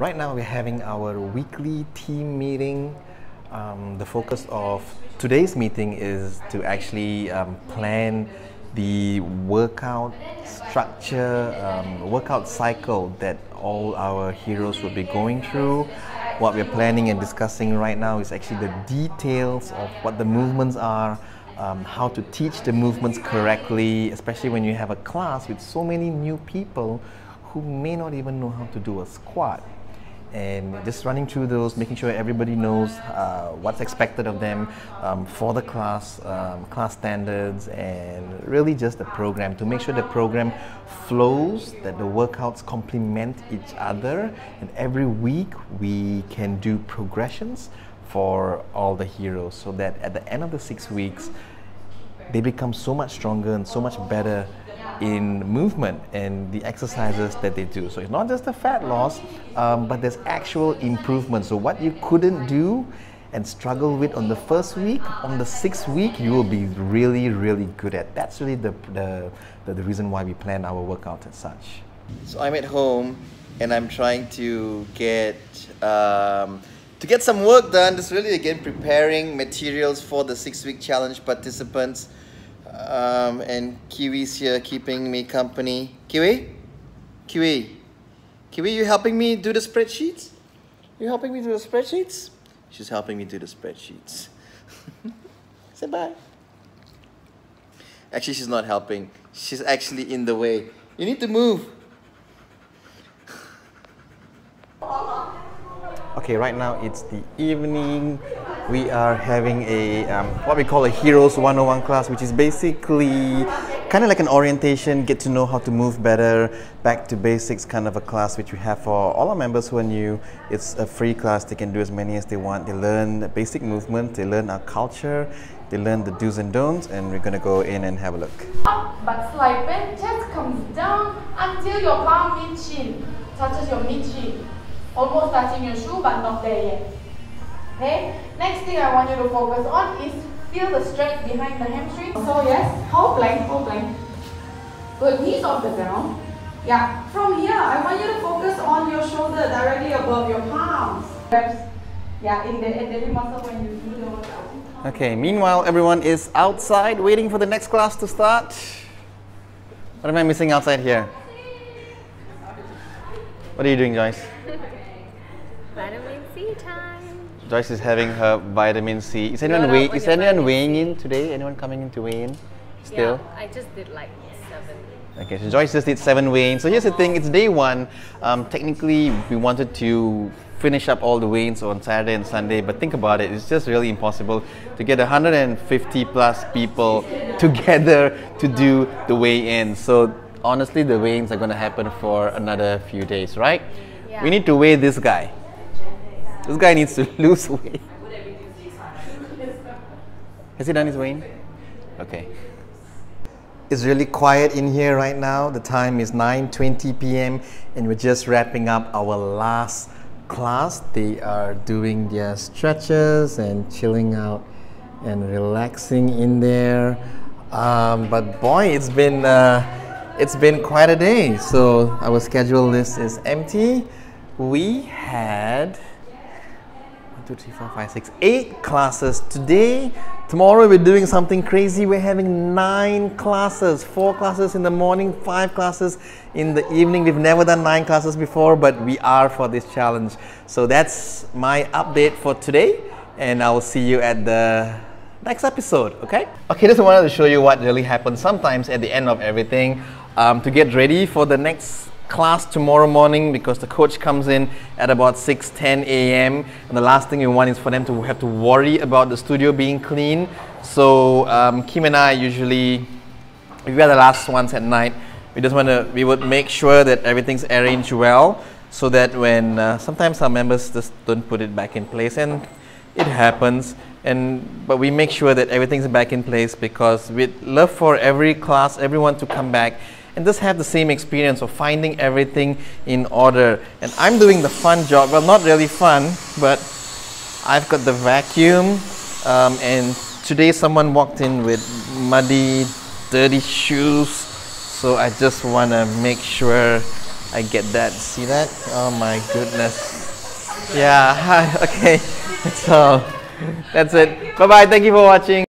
Right now, we're having our weekly team meeting. Um, the focus of today's meeting is to actually um, plan the workout structure, um, workout cycle that all our heroes will be going through. What we're planning and discussing right now is actually the details of what the movements are, um, how to teach the movements correctly, especially when you have a class with so many new people who may not even know how to do a squat and just running through those, making sure everybody knows uh, what's expected of them um, for the class, um, class standards, and really just the program to make sure the program flows, that the workouts complement each other, and every week we can do progressions for all the heroes so that at the end of the six weeks, they become so much stronger and so much better in movement and the exercises that they do. So it's not just the fat loss, um, but there's actual improvement. So what you couldn't do and struggle with on the first week, on the sixth week, you will be really, really good at. That's really the, the, the, the reason why we plan our workout as such. So I'm at home and I'm trying to get um, to get some work done. Just really again preparing materials for the six week challenge participants. Um, and Kiwi's here keeping me company. Kiwi? Kiwi? Kiwi, you helping me do the spreadsheets? You helping me do the spreadsheets? She's helping me do the spreadsheets. Say bye. Actually, she's not helping. She's actually in the way. You need to move. Okay, right now it's the evening. We are having a um, what we call a Heroes 101 class, which is basically kind of like an orientation, get to know how to move better, back to basics kind of a class which we have for all our members who are new. It's a free class, they can do as many as they want. They learn basic movement, they learn our culture, they learn the do's and don'ts, and we're gonna go in and have a look. Up, but slide when chest comes down until your palm mid chin touches your mid chin. Almost touching your shoe, but not there yet. Okay? Next thing I want you to focus on is feel the stretch behind the hamstring. So yes, hold plank, hold plank. Good, knees off the ground. Yeah, from here, I want you to focus on your shoulder directly above your palms. Yeah, in the abdominal muscle when you do the workout. Okay, meanwhile, everyone is outside waiting for the next class to start. What am I missing outside here? What are you doing, Joyce? Vitamin C time. Joyce is having her vitamin C. Is anyone weigh, is anyone weighing in today? Anyone coming in to weigh in? Still? Yeah, I just did like seven. Okay, so Joyce just did seven weigh-ins. So here's the thing, it's day one. Um, technically, we wanted to finish up all the weigh-ins on Saturday and Sunday, but think about it, it's just really impossible to get 150 plus people together to do the weigh-ins. So honestly, the weigh-ins are going to happen for another few days, right? Yeah. We need to weigh this guy. This guy needs to lose weight. Has he done his weigh-in? Okay. It's really quiet in here right now. The time is 9:20 p.m. and we're just wrapping up our last class. They are doing their stretches and chilling out and relaxing in there. Um, but boy, it's been uh, it's been quite a day. So our schedule list is empty. We had two, three, four, five, six, eight classes today. Tomorrow we're doing something crazy. We're having nine classes, four classes in the morning, five classes in the evening. We've never done nine classes before, but we are for this challenge. So that's my update for today, and I will see you at the next episode, okay? Okay, just wanted to show you what really happens sometimes at the end of everything um, to get ready for the next class tomorrow morning because the coach comes in at about 6:10 a.m. and the last thing we want is for them to have to worry about the studio being clean. So um, Kim and I usually, we are the last ones at night, we just want to we would make sure that everything's arranged well so that when uh, sometimes our members just don't put it back in place and it happens and but we make sure that everything's back in place because we'd love for every class everyone to come back and just have the same experience of finding everything in order and i'm doing the fun job well not really fun but i've got the vacuum um, and today someone walked in with muddy dirty shoes so i just want to make sure I get that. See that? Oh my goodness. Yeah, hi. Okay. So that's it. Bye bye. Thank you for watching.